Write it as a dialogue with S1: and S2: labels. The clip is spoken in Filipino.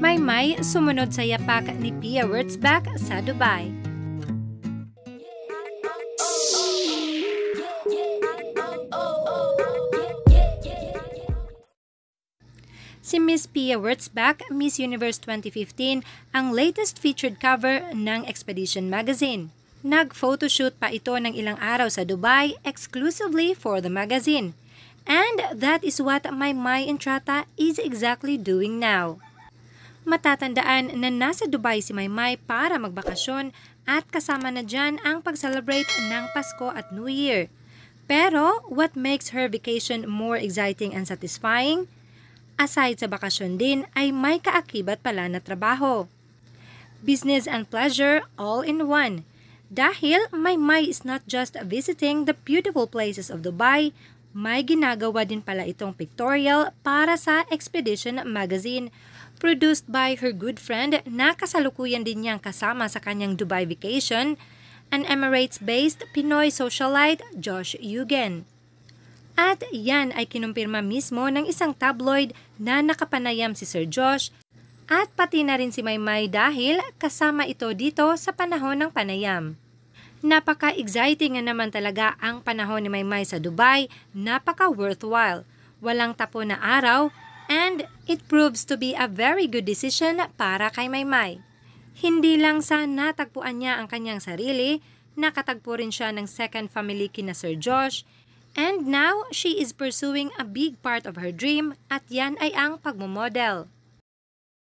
S1: Maymay sumunod sa yapak ni Pia Wurtzbach sa Dubai. Si Miss Pia Wurtzbach, Miss Universe 2015, ang latest featured cover ng Expedition Magazine. Nag-photoshoot pa ito ng ilang araw sa Dubai exclusively for the magazine. And that is what my Mai Entrata is exactly doing now. Matatandaan na nasa Dubai si Maymay para magbakasyon at kasama na dyan ang pag-celebrate ng Pasko at New Year. Pero what makes her vacation more exciting and satisfying? Aside sa bakasyon din ay may kaakibat pala na trabaho. Business and pleasure all in one. Dahil may May is not just visiting the beautiful places of Dubai, may ginagawa din pala itong pictorial para sa Expedition magazine produced by her good friend na kasalukuyan din niyang kasama sa kanyang Dubai vacation, an Emirates-based Pinoy socialite Josh Eugen. At yan ay kinumpirma mismo ng isang tabloid na nakapanayam si Sir Josh at pati na rin si Maymay dahil kasama ito dito sa panahon ng panayam. Napaka-exciting nga naman talaga ang panahon ni Maymay sa Dubai, napaka-worthwhile. Walang tapo na araw and it proves to be a very good decision para kay Maymay. Hindi lang sa natagpuan niya ang kanyang sarili, nakatagpo rin siya ng second family kina Sir Josh, And now, she is pursuing a big part of her dream at yan ay ang pagmumodel.